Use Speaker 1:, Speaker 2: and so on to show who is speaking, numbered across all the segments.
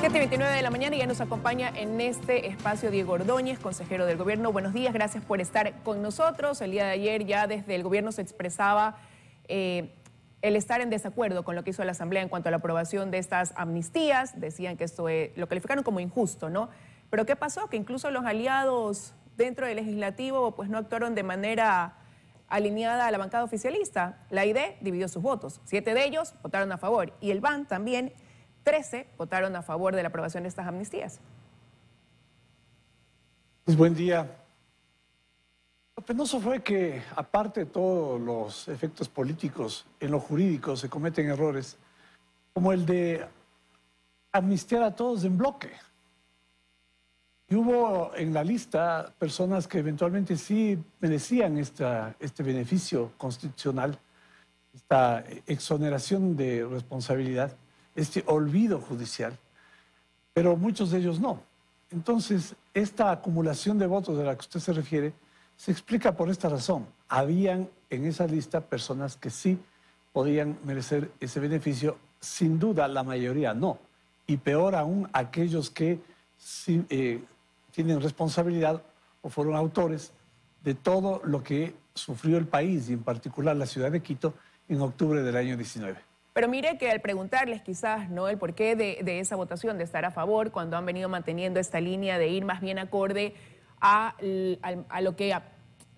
Speaker 1: 7.29 de la mañana y ya nos acompaña en este espacio Diego Ordóñez, consejero del gobierno. Buenos días, gracias por estar con nosotros. El día de ayer ya desde el gobierno se expresaba eh, el estar en desacuerdo con lo que hizo la Asamblea en cuanto a la aprobación de estas amnistías. Decían que esto lo calificaron como injusto, ¿no? Pero ¿qué pasó? Que incluso los aliados dentro del legislativo pues no actuaron de manera alineada a la bancada oficialista. La ID dividió sus votos. Siete de ellos votaron a favor y el BAN también 13 votaron a favor de la aprobación de estas amnistías.
Speaker 2: Pues buen día. Lo penoso fue que, aparte de todos los efectos políticos, en lo jurídico se cometen errores, como el de amnistiar a todos en bloque. Y hubo en la lista personas que eventualmente sí merecían esta, este beneficio constitucional, esta exoneración de responsabilidad este olvido judicial, pero muchos de ellos no. Entonces, esta acumulación de votos de la que usted se refiere se explica por esta razón. Habían en esa lista personas que sí podían merecer ese beneficio, sin duda la mayoría no. Y peor aún aquellos que eh, tienen responsabilidad o fueron autores de todo lo que sufrió el país y en particular la ciudad de Quito en octubre del año 19.
Speaker 1: Pero mire que al preguntarles quizás no el porqué de, esa votación, de estar a favor, cuando han venido manteniendo esta línea de ir más bien acorde a, lo que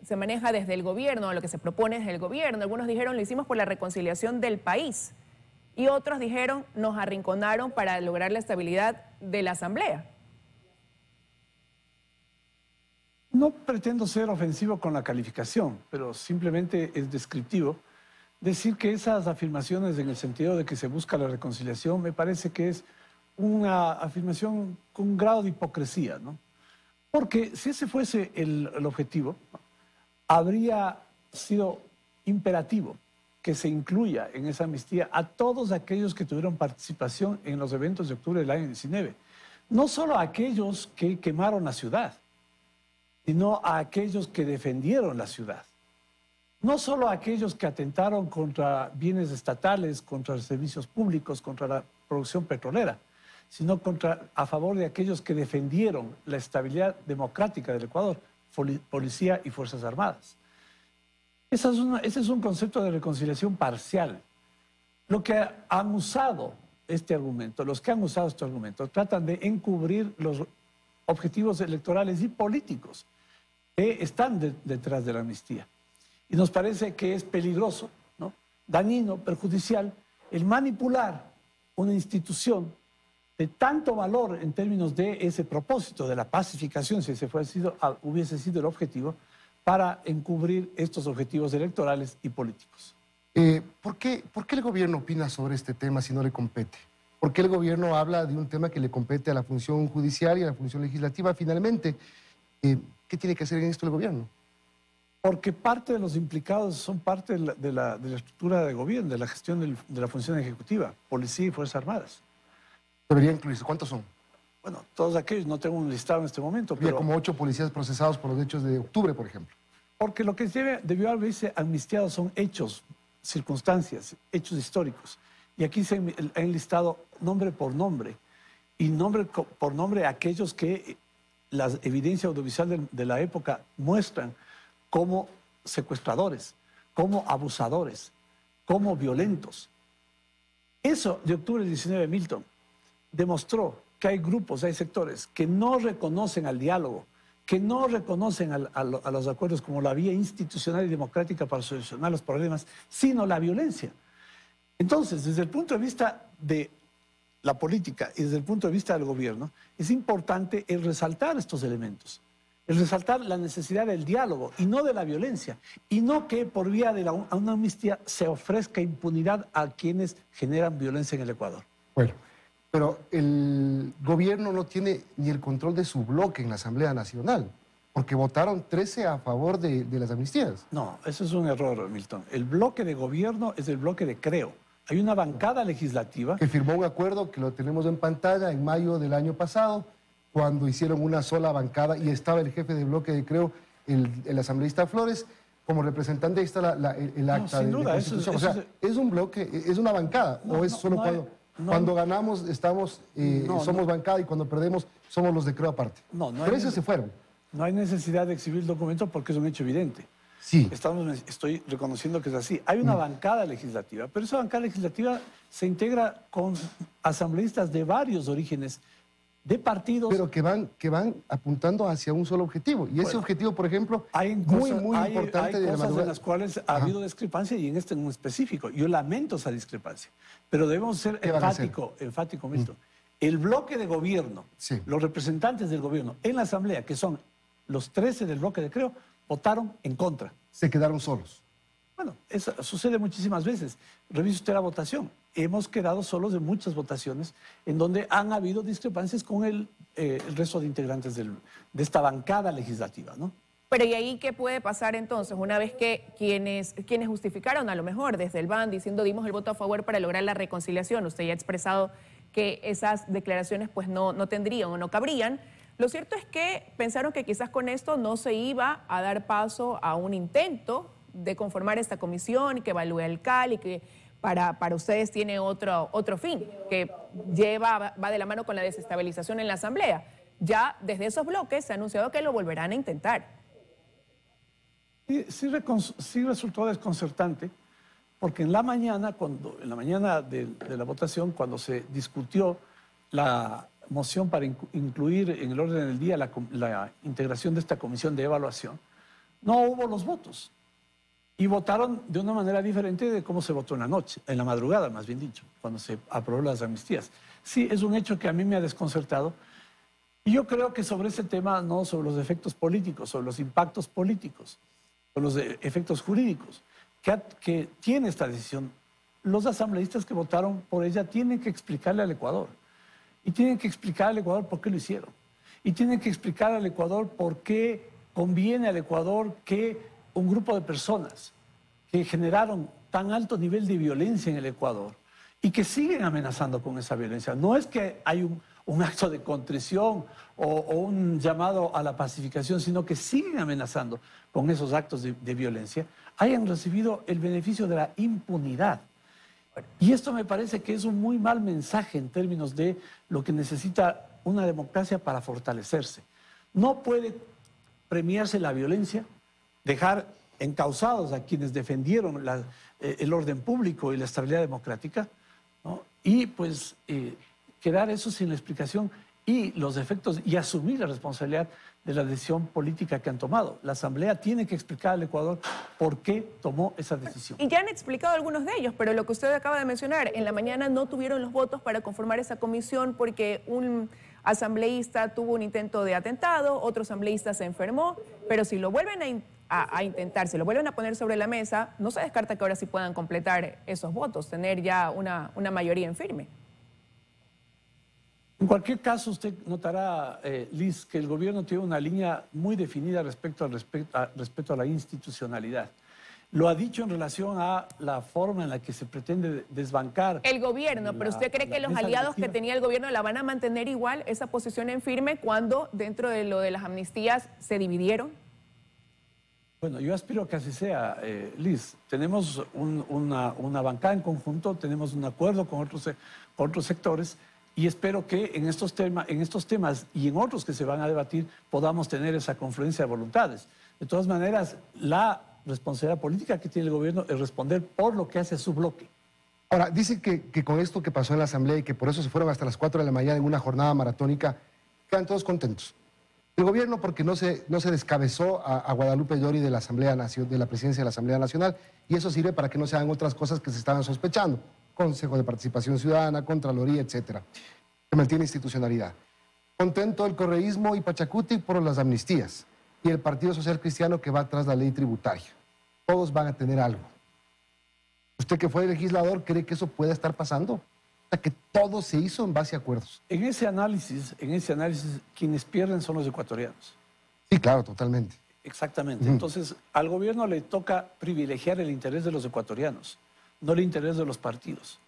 Speaker 1: se maneja desde el gobierno, a lo que se propone desde el gobierno. Algunos dijeron, lo hicimos por la reconciliación del país. Y otros dijeron, nos arrinconaron para lograr la estabilidad de la Asamblea.
Speaker 2: No pretendo ser ofensivo con la calificación, pero simplemente es descriptivo decir que esas afirmaciones en el sentido de que se busca la reconciliación me parece que es una afirmación con un grado de hipocresía, ¿no? Porque si ese fuese el, objetivo, habría sido imperativo que se incluya en esa amnistía a todos aquellos que tuvieron participación en los eventos de octubre del año 19. No solo a aquellos que quemaron la ciudad, sino a aquellos que defendieron la ciudad no solo aquellos que atentaron contra bienes estatales, contra servicios públicos, contra la producción petrolera, sino a favor de aquellos que defendieron la estabilidad democrática del Ecuador, policía y Fuerzas Armadas. ese es un concepto de reconciliación parcial. Lo que han usado este argumento, los que han usado este argumento, tratan de encubrir los objetivos electorales y políticos que están detrás de la amnistía. Y nos parece que es peligroso, ¿no? dañino, perjudicial, el manipular una institución de tanto valor en términos de ese propósito, de la pacificación, si ese ah, hubiese sido el objetivo, para encubrir estos objetivos electorales y políticos.
Speaker 3: Eh, ¿por, qué, ¿Por qué el gobierno opina sobre este tema si no le compete? ¿Por qué el gobierno habla de un tema que le compete a la función judicial y a la función legislativa? Finalmente, eh, ¿qué tiene que hacer en esto el gobierno?
Speaker 2: Porque parte de los implicados son parte de la, estructura de gobierno, de la gestión de la función ejecutiva, policía y Fuerzas Armadas.
Speaker 3: Debería incluirse. ¿Cuántos son?
Speaker 2: Bueno, todos aquellos, no tengo un listado en este momento.
Speaker 3: Había como ocho policías procesados por los hechos de octubre, por ejemplo.
Speaker 2: Porque lo que debe, debió haberse amnistiado son hechos, circunstancias, hechos históricos. Y aquí se han enlistado nombre por nombre. Y nombre por nombre aquellos que la evidencia audiovisual de la época muestran como secuestradores, como abusadores, como violentos. Eso de octubre del 19 Milton demostró que hay grupos, hay sectores que no reconocen al diálogo, que no reconocen a, los acuerdos como la vía institucional y democrática para solucionar los problemas, sino la violencia. Entonces, desde el punto de vista de la política y desde el punto de vista del gobierno, es importante el resaltar estos elementos el resaltar la necesidad del diálogo y no de la violencia, y no que por vía de una amnistía se ofrezca impunidad a quienes generan violencia en el Ecuador.
Speaker 3: Bueno, pero el gobierno no tiene ni el control de su bloque en la Asamblea Nacional, porque votaron 13 a favor de, de las amnistías.
Speaker 2: No, eso es un error, Milton. El bloque de gobierno es el bloque de Creo. Hay una bancada legislativa.
Speaker 3: Que firmó un acuerdo que lo tenemos en pantalla en mayo del año pasado, cuando hicieron una sola bancada y estaba el jefe de bloque de Creo, el, asambleísta Flores, como representante, ahí está el, acta
Speaker 2: sin duda,
Speaker 3: o sea, ¿es un bloque, es una bancada o es solo cuando Cuando ganamos estamos, eh,
Speaker 2: No,
Speaker 3: somos
Speaker 2: no.
Speaker 3: bancada y cuando perdemos somos los de creo aparte.
Speaker 2: No, no hay
Speaker 3: Pero esos se fueron.
Speaker 2: No hay necesidad de exhibir el documento porque es un hecho evidente.
Speaker 3: Sí.
Speaker 2: Estamos, estoy reconociendo que es así. Hay
Speaker 3: Mm.
Speaker 2: una bancada legislativa, pero esa bancada legislativa se integra con asambleístas de varios orígenes, de partidos.
Speaker 3: Pero que van, que van apuntando hacia un solo objetivo. Y ese objetivo, por ejemplo,
Speaker 2: hay
Speaker 3: muy,
Speaker 2: cosas,
Speaker 3: muy
Speaker 2: hay-
Speaker 3: importante
Speaker 2: hay
Speaker 3: de la
Speaker 2: cosas
Speaker 3: madrugada.
Speaker 2: en las cuales ha habido discrepancia y en este en específico. Yo lamento esa discrepancia, pero debemos ser enfático, enfático, Milton. El bloque de gobierno,
Speaker 3: Sí.
Speaker 2: los representantes del gobierno en la asamblea, que son los 13 del bloque de creo, votaron en contra.
Speaker 3: Se quedaron solos.
Speaker 2: Bueno, eso sucede muchísimas veces. Revise usted la votación. Hemos quedado solos en muchas votaciones en donde han habido discrepancias con el, eh, resto de integrantes de esta bancada legislativa, ¿no?
Speaker 1: Pero ¿y ahí qué puede pasar entonces? Una vez que quienes, quienes justificaron a lo mejor desde el BAN diciendo dimos el voto a favor para lograr la reconciliación, usted ya ha expresado que esas declaraciones pues no, no tendrían o no cabrían. Lo cierto es que pensaron que quizás con esto no se iba a dar paso a un intento de conformar esta comisión que evalúe el CAL y que para, para ustedes tiene otro, otro fin, que lleva, va de la mano con la desestabilización en la Asamblea. Ya desde esos bloques se ha anunciado que lo volverán a intentar.
Speaker 2: Sí, sí resultó desconcertante, porque en la mañana, cuando, en la mañana de, la votación, cuando se discutió la moción para incluir en el orden del día la integración de esta comisión de evaluación, no hubo los votos. Y votaron de una manera diferente de cómo se votó en la noche, en la madrugada, más bien dicho, cuando se aprobó las amnistías. Sí, es un hecho que a mí me ha desconcertado. Y yo creo que sobre ese tema, no sobre los efectos políticos, sobre los impactos políticos, sobre los efectos jurídicos que, que tiene esta decisión, los asambleístas que votaron por ella tienen que explicarle al Ecuador. Y tienen que explicar al Ecuador por qué lo hicieron. Y tienen que explicar al Ecuador por qué conviene al Ecuador que un grupo de personas que generaron tan alto nivel de violencia en el Ecuador y que siguen amenazando con esa violencia. No es que hay un, acto de contrición o, o un llamado a la pacificación, sino que siguen amenazando con esos actos de, de violencia, hayan recibido el beneficio de la impunidad. Y esto me parece que es un muy mal mensaje en términos de lo que necesita una democracia para fortalecerse. No puede premiarse la violencia, dejar encausados a quienes defendieron eh, el orden público y la estabilidad democrática, y pues eh, quedar eso sin la explicación y los efectos y asumir la responsabilidad de la decisión política que han tomado. La Asamblea tiene que explicar al Ecuador por qué tomó esa decisión.
Speaker 1: Y ya han explicado algunos de ellos, pero lo que usted acaba de mencionar, en la mañana no tuvieron los votos para conformar esa comisión porque un asambleísta tuvo un intento de atentado, otro asambleísta se enfermó, pero si lo vuelven a, a- a intentar, si lo vuelven a poner sobre la mesa, no se descarta que ahora sí puedan completar esos votos, tener ya una, una mayoría en firme.
Speaker 2: En cualquier caso, usted notará, eh, Liz, que el gobierno tiene una línea muy definida respecto, al respe- a, respecto a la institucionalidad. Lo ha dicho en relación a la forma en la que se pretende desbancar.
Speaker 1: El gobierno, pero
Speaker 2: la-
Speaker 1: ¿usted cree que los aliados que tenía el gobierno la van a mantener igual esa posición en firme cuando dentro de lo de las amnistías se dividieron?
Speaker 2: Bueno, yo aspiro que así sea, eh, Liz. Tenemos un- una, una bancada en conjunto, tenemos un acuerdo con otros, con otros sectores y espero que en estos, tema- en estos temas y en otros que se van a debatir podamos tener esa confluencia de voluntades. De todas maneras, la responsabilidad política que tiene el gobierno es responder por lo que hace su bloque.
Speaker 3: Ahora, dice que, que con esto que pasó en la Asamblea y que por eso se fueron hasta las 4 de la mañana en una jornada maratónica, quedan todos contentos. El gobierno porque no se, no se descabezó a, Guadalupe Llori de la, Asamblea de la presidencia de la Asamblea Nacional y eso sirve para que no se hagan otras cosas que se estaban sospechando. Consejo de Participación Ciudadana, Contraloría, etcétera. Se mantiene institucionalidad. Contento el correísmo y Pachacuti por las amnistías y el Partido Social Cristiano que va tras la ley tributaria. Todos van a tener algo. ¿Usted que fue legislador cree que eso puede estar pasando? Que todo se hizo en base a acuerdos.
Speaker 2: En ese análisis, en ese análisis, quienes pierden son los ecuatorianos.
Speaker 3: Sí, claro, totalmente.
Speaker 2: Exactamente.
Speaker 3: Ujú.
Speaker 2: Entonces, al gobierno le toca privilegiar el interés de los ecuatorianos, no el interés de los partidos.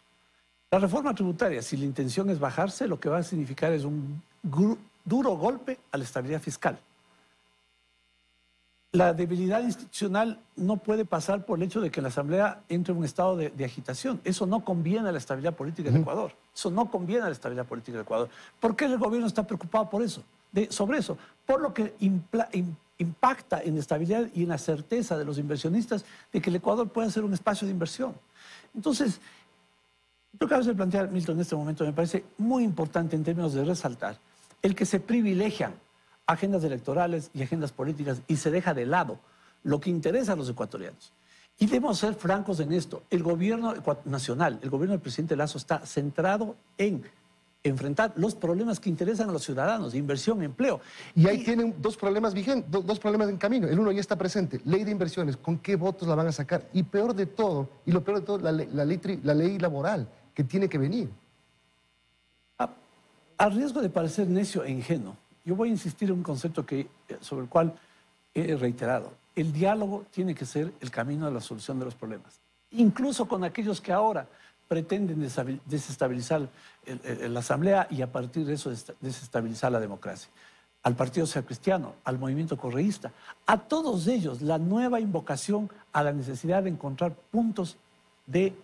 Speaker 2: La reforma tributaria, si la intención es bajarse, lo que va a significar es un duro golpe a la estabilidad fiscal. La debilidad institucional no puede pasar por el hecho de que la Asamblea entre en un estado de, agitación. Eso no conviene a la estabilidad política del Ecuador. Eso no conviene a la estabilidad política del Ecuador. ¿Por qué el gobierno está preocupado por eso? sobre eso. Por lo que impacta en la estabilidad y en la certeza de los inversionistas de que el Ecuador pueda ser un espacio de inversión. Entonces, lo que acabas de plantear, Milton, en este momento me parece muy importante en términos de resaltar el que se privilegian agendas electorales y agendas políticas y se deja de lado lo que interesa a los ecuatorianos. Y debemos ser francos en esto. El gobierno nacional, el gobierno del presidente Lazo está centrado en enfrentar los problemas que interesan a los ciudadanos, inversión, empleo.
Speaker 3: Y ahí tienen dos problemas vigentes, dos problemas en camino. El uno ya está presente, ley de inversiones, ¿con qué votos la van a sacar? Y peor de todo, y lo peor de todo, la ley, la ley, laboral que tiene que venir.
Speaker 2: A, riesgo de parecer necio e ingenuo, yo voy a insistir en un concepto que, eh, sobre el cual he reiterado. El diálogo tiene que ser el camino a la solución de los problemas, incluso con aquellos que ahora pretenden desestabilizar la Asamblea y a partir de eso desestabilizar la democracia. Al Partido Social Cristiano, al movimiento correísta, a todos ellos la nueva invocación a la necesidad de encontrar puntos de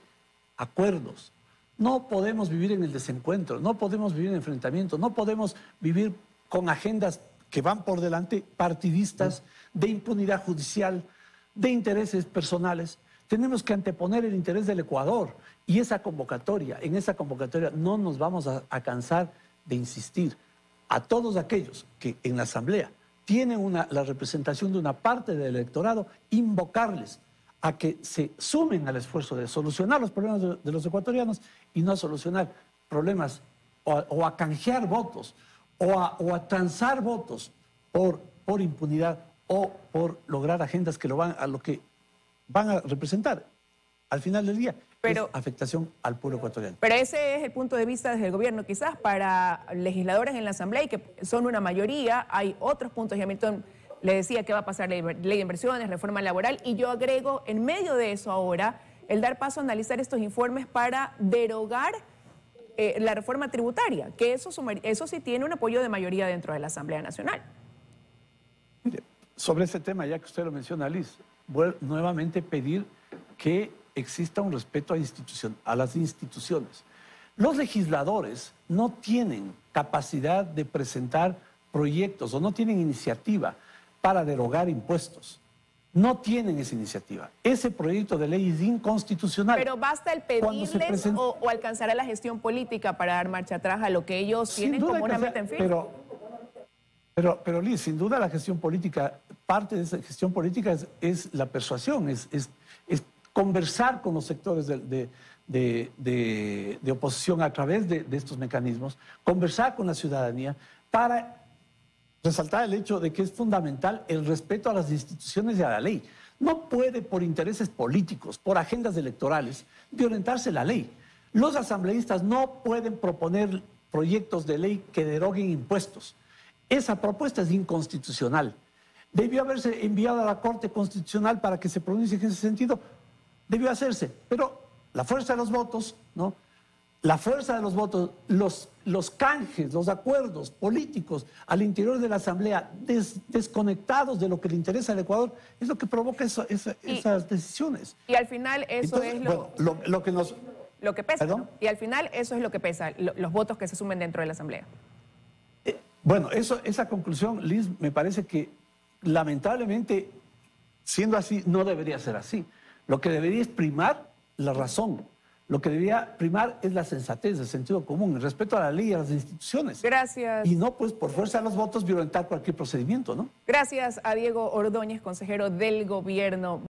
Speaker 2: acuerdos. No podemos vivir en el desencuentro, no podemos vivir en enfrentamiento, no podemos vivir con agendas que van por delante partidistas, de impunidad judicial, de intereses personales. Tenemos que anteponer el interés del Ecuador y esa convocatoria, en esa convocatoria no nos vamos a, cansar de insistir a todos aquellos que en la Asamblea tienen la representación de una parte del electorado, invocarles a que se sumen al esfuerzo de solucionar los problemas de, los ecuatorianos y no a solucionar problemas o a, canjear votos o a, o transar votos por, por impunidad o por lograr agendas que lo van a lo que van a representar al final del día pero, afectación al pueblo ecuatoriano.
Speaker 1: Pero ese es el punto de vista desde el gobierno. Quizás para legisladores en la Asamblea, y que son una mayoría, hay otros puntos. Y Hamilton le decía que va a pasar ley, de inversiones, reforma laboral, y yo agrego en medio de eso ahora el dar paso a analizar estos informes para derogar eh, la reforma tributaria, que eso, eso sí tiene un apoyo de mayoría dentro de la Asamblea Nacional.
Speaker 2: Sobre ese tema, ya que usted lo menciona, Liz, voy nuevamente pedir que exista un respeto a, institución, a las instituciones. Los legisladores no tienen capacidad de presentar proyectos o no tienen iniciativa para derogar impuestos. No tienen esa iniciativa. Ese proyecto de ley es inconstitucional.
Speaker 1: Pero basta el pedirles o, alcanzar a la gestión política para dar marcha atrás a lo que ellos tienen como una meta en fin.
Speaker 2: Pero, pero, pero Liz, sin duda la gestión política, parte de esa gestión política es, la persuasión, es, es conversar con los sectores de, oposición a través de, estos mecanismos, conversar con la ciudadanía para resaltar el hecho de que es fundamental el respeto a las instituciones y a la ley. No puede por intereses políticos, por agendas electorales, violentarse la ley. Los asambleístas no pueden proponer proyectos de ley que deroguen impuestos. Esa propuesta es inconstitucional. Debió haberse enviado a la Corte Constitucional para que se pronuncie en ese sentido debió hacerse, pero la fuerza de los votos, ¿no? La fuerza de los votos, los, los canjes, los acuerdos políticos al interior de la Asamblea desconectados de lo que le interesa al Ecuador, es lo que provoca esas decisiones.
Speaker 1: Y al final eso es lo,
Speaker 2: lo, que nos...
Speaker 1: Lo que pesa. Y al final eso es lo que pesa, los votos que se sumen dentro de la Asamblea.
Speaker 2: Eh, bueno, eso, esa conclusión, Liz, me parece que lamentablemente, siendo así, no debería ser así. Lo que debería es primar la razón. Lo que debería primar es la sensatez, el sentido común, el respeto a la ley y a las instituciones.
Speaker 1: Gracias.
Speaker 2: Y no, pues, por fuerza de los votos, violentar cualquier procedimiento, ¿no?
Speaker 1: Gracias a Diego Ordóñez, consejero del gobierno.